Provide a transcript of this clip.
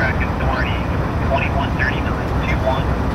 Truck Authority, 2139, 21.